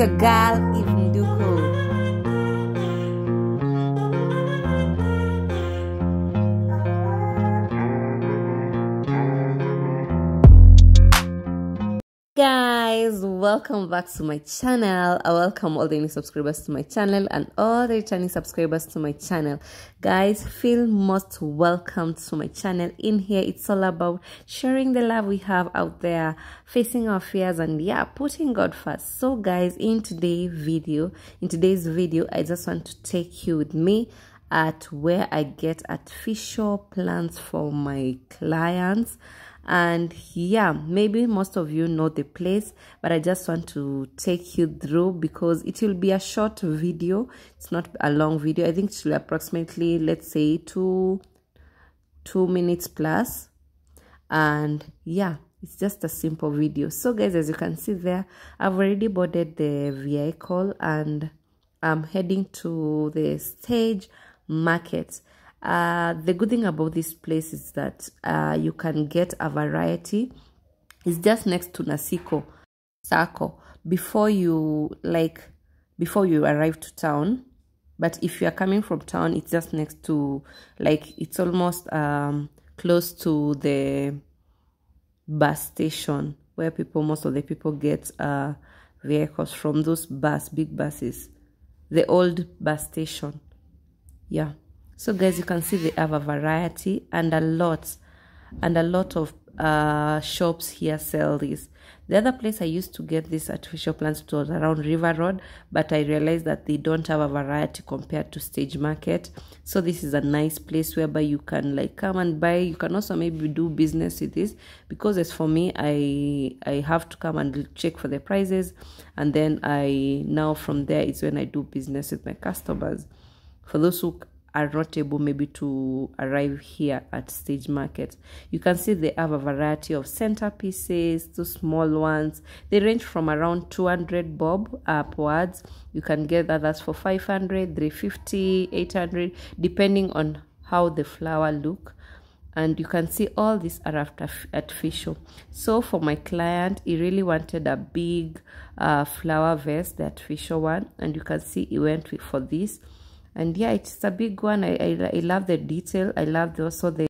Segal Event. Guys welcome back to my channel. I welcome all the new subscribers to my channel and all the returning subscribers to my channel. Guys feel most welcome to my channel. In here it's all about sharing the love we have out there facing our fears and yeah putting god first. So guys in today's video in today's video i just want to take you with me at where i get artificial plants for my clients and yeah maybe most of you know the place but i just want to take you through because it will be a short video. It's not a long video. I think it approximately let's say two two minutes plus. And yeah it's just a simple video. So guys as you can see there i've already boarded the vehicle and i'm heading to the stage market uh, the good thing about this place is that uh, you can get a variety. It's just next to Nasiko Sako before you like before you arrive to town. But if you are coming from town, it's just next to like it's almost um, close to the bus station where people most of the people get uh, vehicles from those bus big buses, the old bus station. Yeah so guys you can see they have a variety and a lot and a lot of uh, shops here sell this the other place i used to get these artificial plants was around river road but i realized that they don't have a variety compared to stage market. So this is a nice place whereby you can like come and buy. You can also maybe do business with this because as for me i i have to come and check for the prices and then i now from there is when i do business with my customers. For those who are not able maybe to arrive here at stage market. You can see they have a variety of centerpieces to small ones. They range from around 200 bob upwards. You can get others for 500 350 800 depending on how the flower look. And you can see all these are after artificial so for my client he really wanted a big uh, flower vase the artificial one. And you can see he went for this and yeah it's a big one. I i, I love the detail. I love also the